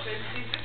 sentiste